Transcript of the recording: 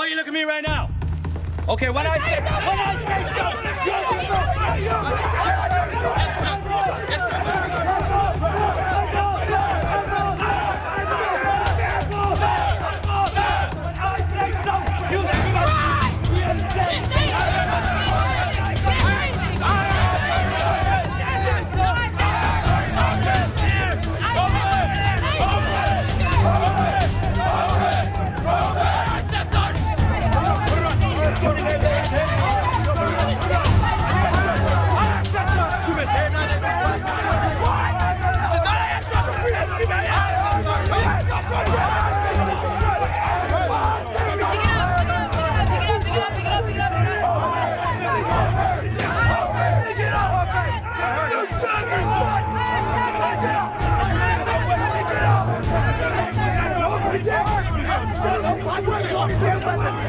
Oh, you look at me right now. Okay, when I say, when I Fuck!